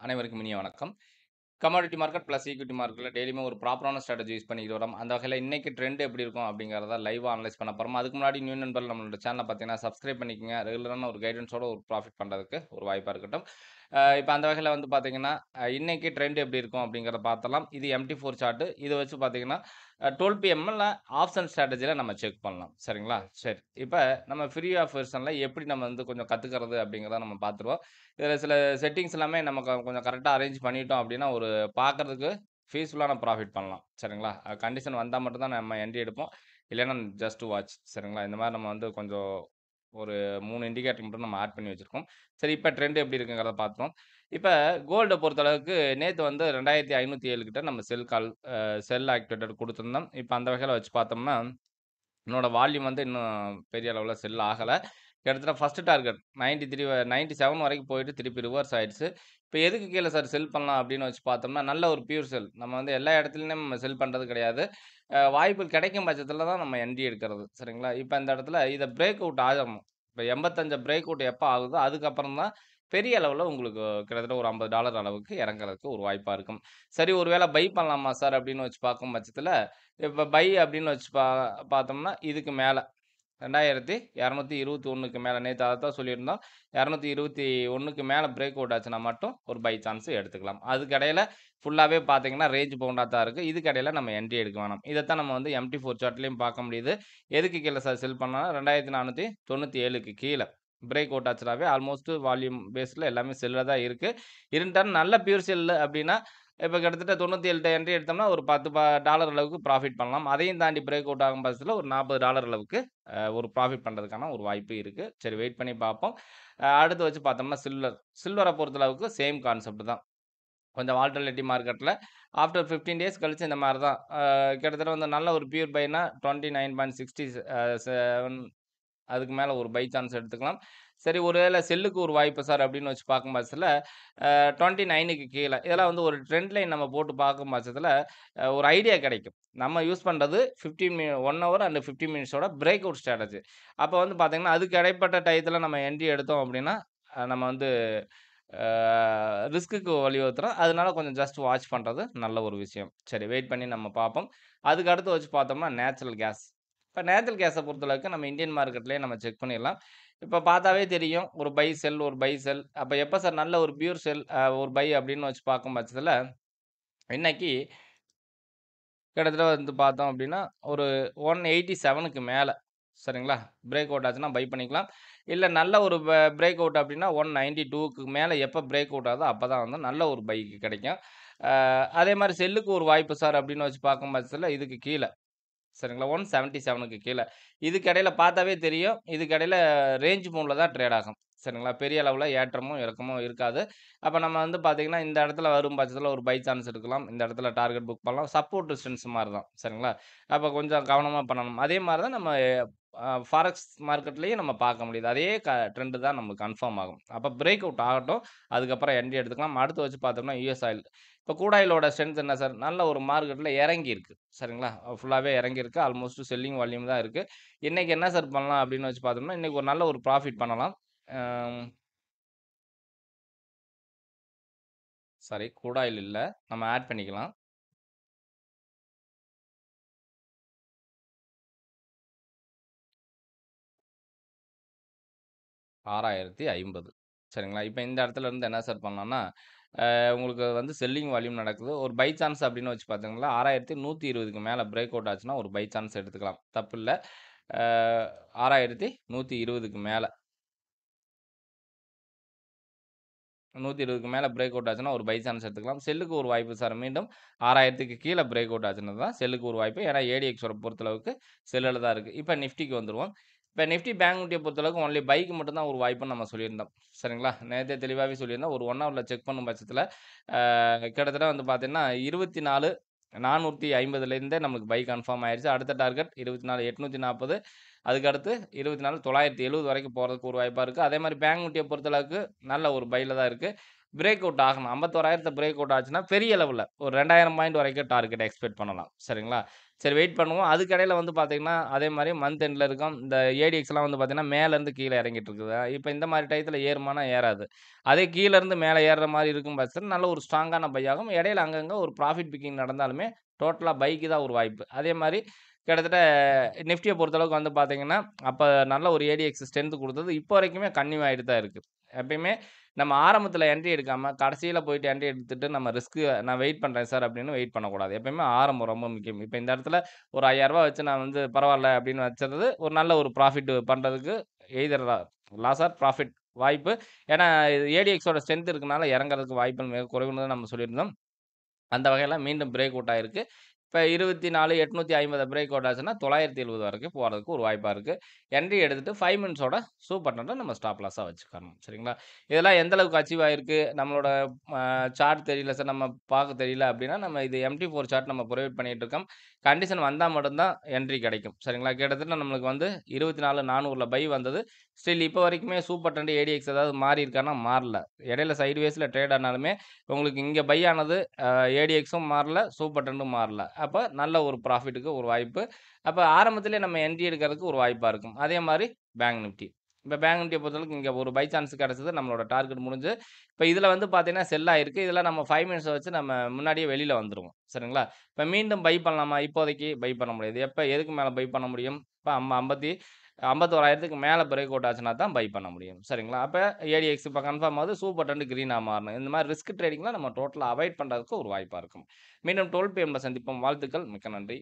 அனைவருக்கும் இனிய வணக்கம். கமாடிட்டி மார்க்கெட் பிளஸ் ஈக்விட்டி மார்க்கெட்டில் டெய்லியுமே ஒரு ப்ராப்பரான ஸ்ட்ராட்டஜி யூஸ் பண்ணிட்டு வரோம். அந்த வகையில் இன்றைக்கி ட்ரெண்ட் எப்படி இருக்கும் அப்படிங்கிறத லைவாக அனலைஸ் பண்ண போகிறோம் அதுக்கு முன்னாடி நியூ நண்பர்கள் நம்மளோட சேனலை பார்த்தீங்கன்னா, சப்ஸ்கிரைப் பண்ணிக்கங்க. ரெகுலரான ஒரு கைடன்ஸோட ஒரு ப்ராஃபிட் பண்ணுறதுக்கு ஒரு வாய்ப்பாக இருக்கட்டும். இப்போ அந்த வகையில் வந்து பார்த்தீங்கன்னா, இன்றைக்கி ட்ரெண்ட் எப்படி இருக்கும் அப்படிங்கிறத பார்த்தலாம் இது எம்டி ஃபோர் சார்ட்டு இதை வச்சு பார்த்தீங்கன்னா, அ 12 பிஎம்ல ஆப்ஷன் ஸ்ட்ராட்டஜியில் நம்ம செக் பண்ணலாம். சரிங்களா? சரி. இப்போ நம்ம ஃப்ரீ ஆஃப் வெர்ஷனில் எப்படி நம்ம வந்து கொஞ்சம் கற்றுக்கிறது அப்படிங்கிறத நம்ம பார்த்துருவோம். இதில் சில செட்டிங்ஸ் எல்லாமே நம்ம கொஞ்சம் கரெக்டாக அரேஞ்ச் பண்ணிட்டோம் அப்படின்னா, ஒரு பார்க்கறதுக்கு நம்ம ப்ராஃபிட் பண்ணலாம். சரிங்களா? கண்டிஷன் வந்தால் மட்டும்தான் நம்ம என்ட்ரி எடுப்போம். இல்லைன்னா ஜஸ்ட் வாட்ச். சரிங்களா? இந்த மாதிரி நம்ம வந்து கொஞ்சம் ஒரு மூணு இண்டிகேட்டர் மட்டும் நம்ம ஆட் பண்ணி வச்சுருக்கோம். சரி இப்போ ட்ரெண்ட் எப்படி இருக்குங்கிறத பார்த்தோம் இப்போ கோல்டை பொறுத்தளவுக்கு நேற்று வந்து 2507 கிட்ட நம்ம செல் கால் செல் ஆக்டிவேட்டட் கொடுத்துருந்தோம். இப்போ அந்த வகையில் வச்சு பார்த்தோம்னா, என்னோட வால்யூம் வந்து இன்னும் பெரிய அளவில் செல் ஆகலை. கிட்டத்தட்ட first target ninety three ninety seven வரைக்கும் போயிட்டு திருப்பி ரிவர்ஸ் ஆயிடுச்சு. இப்போ எதுக்கு கீழே சார் செல் பண்ணலாம் அப்படின்னு வச்சு பார்த்தோம்னா, நல்ல ஒரு பியூர் செல். நம்ம வந்து எல்லா இடத்துலையுமே நம்ம செல் பண்ணுறது கிடையாது. வாய்ப்பு கிடைக்கும் பட்சத்தில் தான் நம்ம என்டி எடுக்கிறது. சரிங்களா? இப்போ இந்த இடத்துல இதை பிரேக் அவுட் ஆகணும். இப்போ எண்பத்தஞ்சு பிரேக் அவுட் எப்போ ஆகுதோ, அதுக்கப்புறம் தான் பெரிய அளவில் உங்களுக்கு கிட்டத்தட்ட ஒரு $50 அளவுக்கு இறங்குறதுக்கு ஒரு வாய்ப்பாக இருக்கும். சரி ஒரு வேளை பை பண்ணலாமா சார் அப்படின்னு வச்சு பார்க்கும் பட்சத்தில் இப்போ பை அப்படின்னு வச்சு பா பார்த்தோம்னா, இதுக்கு மேலே ரெண்டாயிரத்தி இரநூத்தி இருபத்தி ஒன்றுக்கு மேலே நேற்று அதை தான் சொல்லியிருந்தோம். இரநூத்தி இருபத்தி ஒன்றுக்கு மேலே பிரேக் அவுட் ஆச்சுன்னா மட்டும் ஒரு பை சான்ஸ் எடுத்துக்கலாம். அதுக்கு ஃபுல்லாகவே பார்த்தீங்கன்னா, ரேஞ்ச் பவுண்டாக தான் இருக்குது இதுக்கு நம்ம என்ட்ரி எடுக்க வேணாம். இதைத்தான் நம்ம வந்து எம்டி ஃபோர் சார்ட்லேயும் பார்க்க முடியுது. எதுக்கு கீழே சார் செல் பண்ணலாம் 2497க்கு கீழ பிரேக் அவுட் ஆச்சுனாவே ஆல்மோஸ்ட் வால்யூம் பேஸில் எல்லாமே செல்ல தான் இருக்குது இருந்தாலும் நல்ல பியூர் செல்லு அப்படின்னா, இப்போ கிட்டத்தட்ட 97 என்ட்ரி எடுத்தோம்னா ஒரு பத்து பா டாலர் அளவுக்கு ப்ராஃபிட் பண்ணலாம். அதையும் தாண்டி பிரேக் அவுட் ஆகும் பட்சத்தில் ஒரு $40 அளவுக்கு ஒரு ப்ராஃபிட் பண்ணுறதுக்கான ஒரு வாய்ப்பு இருக்குது சரி வெயிட் பண்ணி பார்ப்போம். அடுத்து வச்சு பார்த்தோம்னா சில்வர். சில்வரை பொறுத்தளவுக்கு சேம் கான்செப்ட் தான். கொஞ்சம் ஆல்டர்னேட்டிவ் மார்க்கெட்டில் ஆஃப்டர் 15 டேஸ் கழிச்சு இந்த மாதிரி தான். கிட்டத்தட்ட வந்து நல்ல ஒரு பியூர் பைனா 29.60 அ 7 அதுக்கு மேலே ஒரு பை சான்ஸ் எடுத்துக்கலாம். சரி ஒருவேளை செல்லுக்கு ஒரு வாய்ப்பு சார் அப்படின்னு வச்சு பார்க்கும் பட்சத்தில் டுவெண்ட்டி நைனுக்கு கீழே இதெல்லாம் வந்து ஒரு ட்ரெண்ட் லைன் நம்ம போட்டு பார்க்கும் பட்சத்தில் ஒரு ஐடியா கிடைக்கும். நம்ம யூஸ் பண்ணுறது fifteen mini one hour and 15 மினிட்ஸோட பிரேக் அவுட் ஸ்ட்ராட்டஜி. அப்போ வந்து பார்த்திங்கன்னா அதுக்கு இடைப்பட்ட டயத்தில் நம்ம என்ட்ரி எடுத்தோம் அப்படின்னா, நம்ம வந்து ரிஸ்க்குக்கு வழிவகுத்துரும். அதனால கொஞ்சம் ஜஸ்ட் வாட்ச் பண்ணுறது நல்ல ஒரு விஷயம். சரி வெயிட் பண்ணி நம்ம பார்ப்போம். அதுக்கு அடுத்து வச்சு பார்த்தோம்னா, நேச்சுரல் கேஸ். இப்போ நேத்தல் கேஸை பொறுத்தளவுக்கு நம்ம இந்தியன் மார்க்கெட்லேயே நம்ம செக் பண்ணிடலாம் இப்போ பார்த்தாவே தெரியும். ஒரு பை செல், ஒரு பை செல். அப்போ எப்போ சார் நல்ல ஒரு பியூர் செல் ஒரு பை அப்படின்னு வச்சு பார்க்கும் பட்சத்தில் இன்னைக்கு கிட்டத்தட்ட வந்து பார்த்தோம் அப்படின்னா, ஒரு ஒன் எயிட்டி செவனுக்கு மேலே சரிங்களா? பிரேக் அவுட் ஆச்சுன்னா பை பண்ணிக்கலாம். இல்லை நல்ல ஒரு பிரேக் அவுட் அப்படின்னா 192க்கு மேல எப்ப பிரேக் அவுட் ஆகுதோ அப்பதான் வந்து நல்ல ஒரு பைக்கு கிடைக்கும். அதே மாதிரி செல்லுக்கு ஒரு வாய்ப்பு சார் அப்படின்னு வச்சு பார்க்கும் பட்சத்தில் இதுக்கு கீழே சரிங்களா? ஒன் செவன்ட்டி செவனுக்கு கீழே இதுக்கு இடையில பார்த்தாவே தெரியும். இதுக்கு இடையில ரேஞ்ச் மூணில் தான் ட்ரேட் ஆகும். சரிங்களா? பெரிய அளவில் ஏற்றமும், இறக்கமும் இருக்காது. அப்போ நம்ம வந்து பார்த்தீங்கன்னா, இந்த இடத்துல வரும் பட்சத்தில் ஒரு பை சான்ஸ் எடுக்கலாம். இந்த இடத்துல டார்கெட் புக் பண்ணலாம். சப்போர்ட் டிஸ்டன்ஸ் மாதிரி தான். சரிங்களா? அப்போ கொஞ்சம் கவனமாக பண்ணணும். அதே மாதிரி தான் நம்ம ஃபாரக்ஸ் ஃபாரெக்ஸ் நம்ம பார்க்க முடியுது. அதே க ட்ரெண்டு தான் நமக்கு கன்ஃபார்ம் ஆகும். அப்போ பிரேக் அவுட் ஆகட்டும். அதுக்கப்புறம் என்ட்ரி எடுத்துக்கலாம். அடுத்து வச்சு பார்த்தோம்னா, யூஎஸ் ஆயில். இப்போ கூடாயிலோட ஸ்ட்ரென்த் என்ன சார்? நல்ல ஒரு மார்க்கெட்டில் இறங்கியிருக்கு. சரிங்களா? ஃபுல்லாகவே இறங்கியிருக்கு. ஆல்மோஸ்ட் செல்லிங் வால்யூம் தான் இருக்குது இன்றைக்கி என்ன சார் பண்ணலாம் அப்படின்னு வச்சு பார்த்தோம்னா, இன்றைக்கி ஒரு நல்ல ஒரு ப்ராஃபிட் பண்ணலாம். சாரி க்ரூட் ஆயில் நம்ம ஆட் பண்ணிக்கலாம். $6050 சரிங்களா? இப்போ இந்த இடத்துல இருந்து என்ன சார் பண்ணலாம்னா, உங்களுக்கு வந்து செல்லிங் வால்யூம் நடக்குது. ஒரு பை சான்ஸ் அப்படின்னு வச்சு பார்த்தீங்கன்னா, 6120க்கு மேல பிரேக் அவுட் ஆச்சுன்னா ஒரு பை சான்ஸ் எடுத்துக்கலாம். தப்பில்லை ஆறாயிரத்தி நூற்றி இருபதுக்கு மேலே நூற்றி இருபதுக்கு மேலே பிரேக் அவுட் ஆச்சுன்னா ஒரு பை சான்ஸ் எடுத்துக்கலாம். செல்லுக்கு ஒரு வாய்ப்பு சார் மீண்டும் ஆறாயிரத்துக்கு கீழே பிரேக் அவுட் ஆச்சுன்னா தான் செல்லுக்கு ஒரு வாய்ப்பு. ஏன்னா ஏடிஎக்ஸோட பொறுத்தளவுக்கு செல்லில் தான் இருக்குது இப்போ நிஃப்டிக்கு வந்துடுவோம் இப்போ நிஃப்டி பேங்க் நிஃப்டியை பொறுத்தளவுக்கு ஒன்லி பைக்கு மட்டும்தான் ஒரு வாய்ப்புன்னு நம்ம சொல்லியிருந்தோம். சரிங்களா? நேரத்தை தெளிவாகவே சொல்லியிருந்தோம். ஒரு ஒன் ஹவரில் செக் பண்ணும் பட்சத்தில் கிட்டத்தட்ட வந்து பார்த்தீங்கன்னா, நானூற்றி ஐம்பதுலேருந்தே நமக்கு பைக் கன்ஃபார்ம் ஆயிடுச்சு அடுத்த டார்கெட் இருபத்தி நாலு எட்நூற்றி நாற்பது அதுக்கடுத்து இருபத்தி நாலு தொள்ளாயிரத்தி எழுபது வரைக்கும் போகிறதுக்கு ஒரு வாய்ப்பாக இருக்குது அதே மாதிரி பேங்க் நிஃப்டியை பொறுத்தளவுக்கு நல்ல ஒரு பையில் தான் இருக்குது பிரேக் அவுட் ஆகணும். 51,000 பிரேக் அவுட் ஆச்சுன்னா, பெரிய லெவலில் ஒரு 2000 பாயிண்ட் வரைக்கும் டார்கெட் எக்ஸ்பெக்ட் பண்ணலாம். சரிங்களா? சரி வெயிட் பண்ணுவோம். அதுக்கு இடையில வந்து பார்த்தீங்கன்னா, அதே மாதிரி மந்த் எண்டில் இருக்கும். இந்த ஏடிஎக்ஸ்லாம் வந்து பார்த்தீங்கன்னா, மேலேருந்து கீழே இறங்கிட்டு இருக்குது. இப்போ இந்த மாதிரி டயத்தில் ஏறுமானா ஏறாது. அதே கீழேருந்து மேலே ஏறுற மாதிரி இருக்கும் பட்சத்தில் நல்ல ஒரு ஸ்ட்ராங்கான பையாகும் இடையில அங்கங்கே ஒரு ப்ராஃபிட் பிக்கிங் நடந்தாலுமே, டோட்டலாக பைக்கு தான் ஒரு வாய்ப்பு. அதே மாதிரி கிட்டத்தட்ட நிஃப்டியை பொறுத்தளவுக்கு வந்து பார்த்தீங்கன்னா, அப்போ நல்ல ஒரு ஏடிஎக்ஸ் ஸ்ட்ரென்த் கொடுத்தது இப்போ வரைக்குமே கன்னியூ ஆகிட்டு தான் இருக்குது எப்பயுமே நம்ம ஆரம்பத்தில் என்ட்ரி எடுக்காமல் கடைசியில் போயிட்டு என்ட்ரி எடுத்துட்டு நம்ம ரிஸ்க்கு நான் வெயிட் பண்ணுறேன் சார் அப்படின்னு வெயிட் பண்ணக்கூடாது. எப்பயுமே ஆரம்பம் ரொம்ப முக்கியம். இப்போ இந்த இடத்துல ஒரு ஐயாயிரரூபா வச்சு நான் வந்து பரவாயில்ல அப்படின்னு வச்சது, ஒரு நல்ல ஒரு ப்ராஃபிட் பண்ணுறதுக்கு எய்தர் லாஸ் ஆர் ப்ராஃபிட் வாய்ப்பு. ஏன்னா ஏடிஎக்ஸோட ஸ்ட்ரென்த் இருக்கனால இறங்குறதுக்கு வாய்ப்புகள் மிக குறைவுன்னு தான் நம்ம சொல்லியிருந்தோம். அந்த வகையில் மீண்டும் பிரேக் அவுட் ஆயிருக்கு. இப்போ இருபத்தி நாலு எட்நூற்றி ஐம்பது பிரேக் அவுட் ஆச்சுன்னா, 970 வரைக்கும் போகிறதுக்கு ஒரு வாய்ப்பாக இருக்கு. என்ட்ரி எடுத்துட்டு ஃபைவ் மினிட்ஸோட சூப்பர் நட்டை நம்ம ஸ்டாப் லாஸாக வச்சுக்கணும். சரிங்களா? இதெல்லாம் எந்த அளவுக்கு அச்சீவ் ஆகிருக்கு நம்மளோட சார்ட் தெரியல சார், நம்ம பார்க்க தெரியல அப்படின்னா, நம்ம இது எம்டி ஃபோர் சார்ட் நம்ம ப்ரொவைட் பண்ணிகிட்டு இருக்கோம். கண்டிஷன் வந்தால் மட்டும்தான் என்ட்ரி கிடைக்கும். சரிங்களா? கிட்டத்தட்ட நம்மளுக்கு வந்து 24,400ல பை வந்தது. ஸ்டில் இப்போ வரைக்குமே சூப்பர் ட்ரெண்ட் ஏடிஎக்ஸ் ஏதாவது மாறி இருக்கான்னா, மாறல. இடையில சைட்வேஸ்ல ட்ரேட் ஆனாலுமே, உங்களுக்கு இங்கே பை ஆனது ஏடிஎக்ஸும் மாறல, சூப்பர் ட்ரெண்டும் மாறல. அப்போ நல்ல ஒரு ப்ராஃபிட்டுக்கு ஒரு வாய்ப்பு. அப்போ ஆரம்பத்திலே நம்ம என்ட்ரி எடுக்கிறதுக்கு ஒரு வாய்ப்பாக இருக்கும். அதே மாதிரி பேங்க் நிஃப்டி. இப்போ பேங்க் நிஃப்டியை பொறுத்தளவுக்கு இங்கே ஒரு பை சான்ஸ் கிடச்சது நம்மளோட டார்கெட் முடிஞ்சு. இப்போ இதில் வந்து பார்த்தீங்கன்னா, செல் ஆயிருக்கு. இதில் நம்ம ஃபைவ் மினிட்ஸை வச்சு நம்ம முன்னாடியே வெளியில் வந்துடுவோம் சரிங்களா? இப்போ மீண்டும் பை பண்ணலாமா? இப்போதைக்கு பை பண்ண முடியாது. எப்போ எதுக்கு மேலே பை பண்ண முடியும்? இப்போ அம்மா அம்பத்தி ஐம்பத்தோராயிரத்துக்கு மேலே பிரேக் அவுட் ஆச்சுன்னா தான் பை பண்ண முடியும். சரிங்களா? அப்போ ஏடிஎக்ஸ் இப்போ கன்ஃபார்ம் ஆகுது. சூப்பர் ட்ரெண்ட் க்ரீனாக மாறணும். இந்த மாதிரி ரிஸ்க் ட்ரேடிங்லாம் நம்ம டோட்டலாக அவாய்ட் பண்ணுறதுக்கு ஒரு வாய்ப்பாக இருக்கும். மீண்டும் டுவெல் பிஎம்மில் சந்திப்போம். வாழ்த்துக்கள். மிக்க நன்றி.